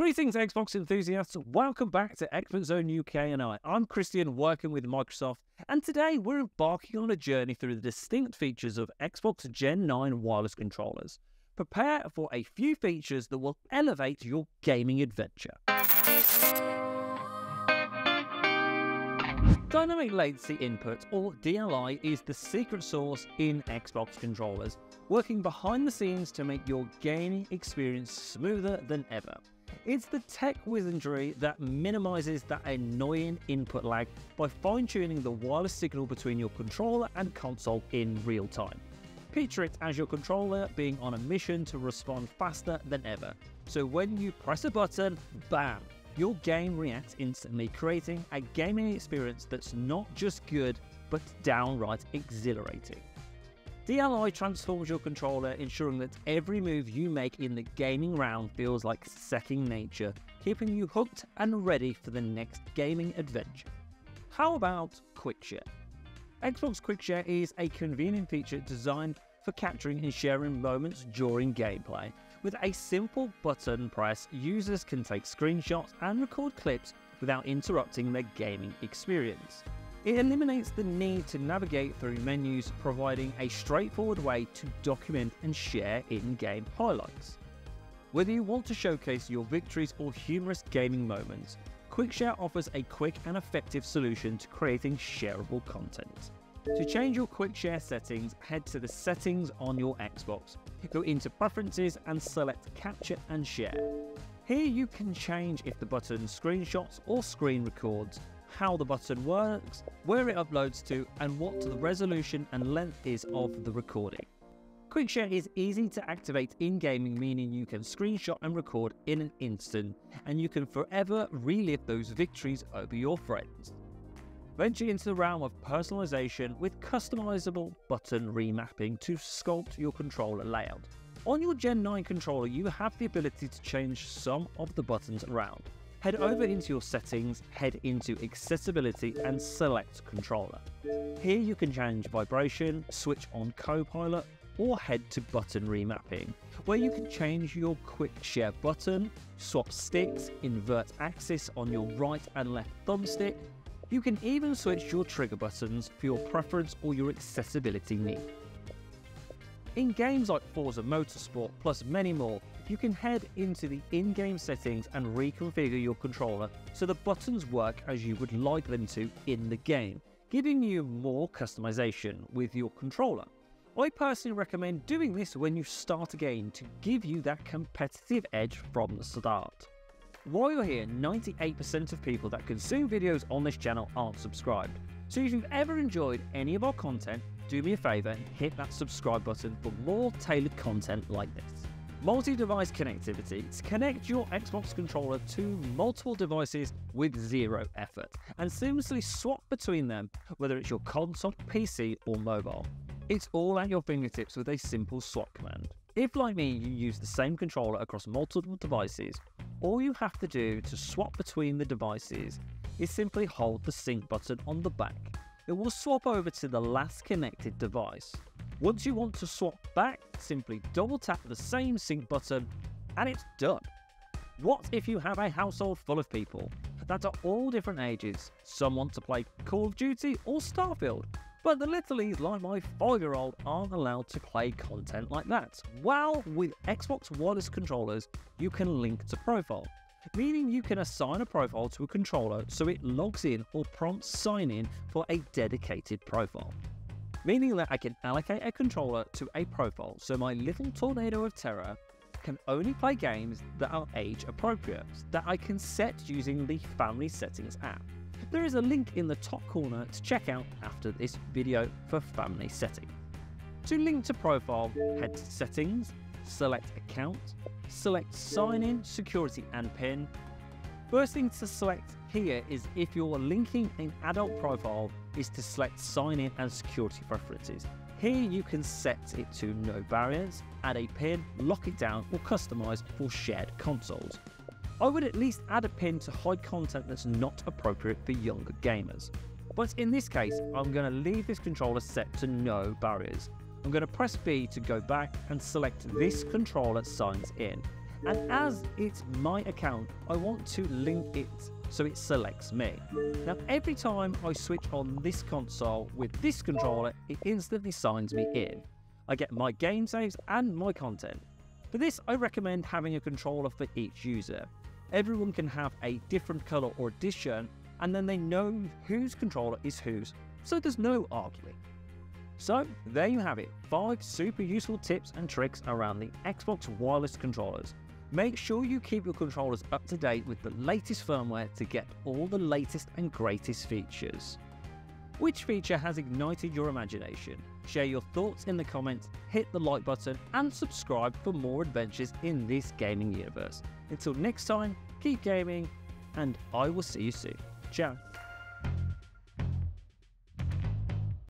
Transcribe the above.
Greetings, Xbox enthusiasts. Welcome back to Expert Zone UK and I. I'm Christian, working with Microsoft, and today we're embarking on a journey through the distinct features of Xbox Gen 9 wireless controllers. Prepare for a few features that will elevate your gaming adventure. Dynamic Latency Input, or DLI, is the secret sauce in Xbox controllers, working behind the scenes to make your gaming experience smoother than ever. It's the tech wizardry that minimizes that annoying input lag by fine tuning the wireless signal between your controller and console in real time. Picture it as your controller being on a mission to respond faster than ever. So when you press a button, bam, your game reacts instantly, creating a gaming experience that's not just good, but downright exhilarating. DLI transforms your controller, ensuring that every move you make in the gaming round feels like second nature, keeping you hooked and ready for the next gaming adventure. How about QuickShare? Xbox QuickShare is a convenient feature designed for capturing and sharing moments during gameplay. With a simple button press, users can take screenshots and record clips without interrupting their gaming experience. It eliminates the need to navigate through menus, providing a straightforward way to document and share in game highlights. Whether you want to showcase your victories or humorous gaming moments, QuickShare offers a quick and effective solution to creating shareable content. To change your QuickShare settings, head to the settings on your Xbox, go into Preferences and select Capture and Share. Here you can change if the button screenshots or screen records, how the button works, where it uploads to, and what the resolution and length is of the recording. QuickShare is easy to activate in gaming, meaning you can screenshot and record in an instant, and you can forever relive those victories over your friends. Venture into the realm of personalization with customizable button remapping to sculpt your controller layout. On your Gen 9 controller, you have the ability to change some of the buttons around. Head over into your settings, head into accessibility and select controller. Here you can change vibration, switch on Copilot or head to button remapping, where you can change your quick share button, swap sticks, invert axis on your right and left thumbstick. You can even switch your trigger buttons for your preference or your accessibility need. In games like Forza Motorsport plus many more, you can head into the in-game settings and reconfigure your controller so the buttons work as you would like them to in the game, giving you more customization with your controller. I personally recommend doing this when you start a game to give you that competitive edge from the start. While you're here, 98% of people that consume videos on this channel aren't subscribed. So if you've ever enjoyed any of our content, do me a favour and hit that subscribe button for more tailored content like this. Multi-device connectivity to connect your Xbox controller to multiple devices with zero effort and seamlessly swap between them whether it's your console, PC or mobile. It's all at your fingertips with a simple swap command. If like me you use the same controller across multiple devices, all you have to do to swap between the devices is simply hold the sync button on the back. It will swap over to the last connected device. Once you want to swap back, simply double tap the same sync button and it's done. What if you have a household full of people that are all different ages? Some want to play Call of Duty or Starfield, but the littlies like my 5 year old aren't allowed to play content like that. Well, with Xbox wireless controllers, you can link to profile, meaning you can assign a profile to a controller so it logs in or prompts sign in for a dedicated profile meaning that I can allocate a controller to a profile so my little tornado of terror can only play games that are age appropriate that I can set using the family settings app. There is a link in the top corner to check out after this video for family setting. To link to profile, head to settings, select account, select sign in, security and PIN. First thing to select here is if you're linking an adult profile is to select sign in and security preferences. Here you can set it to no barriers, add a pin, lock it down or customize for shared consoles. I would at least add a pin to hide content that's not appropriate for younger gamers. But in this case, I'm going to leave this controller set to no barriers. I'm going to press B to go back and select this controller signs in. And as it's my account, I want to link it so it selects me. Now every time I switch on this console with this controller, it instantly signs me in. I get my game saves and my content. For this, I recommend having a controller for each user. Everyone can have a different colour or edition, and then they know whose controller is whose, so there's no arguing. So, there you have it 5 super useful tips and tricks around the Xbox wireless controllers. Make sure you keep your controllers up to date with the latest firmware to get all the latest and greatest features. Which feature has ignited your imagination? Share your thoughts in the comments, hit the like button, and subscribe for more adventures in this gaming universe. Until next time, keep gaming, and I will see you soon. Ciao.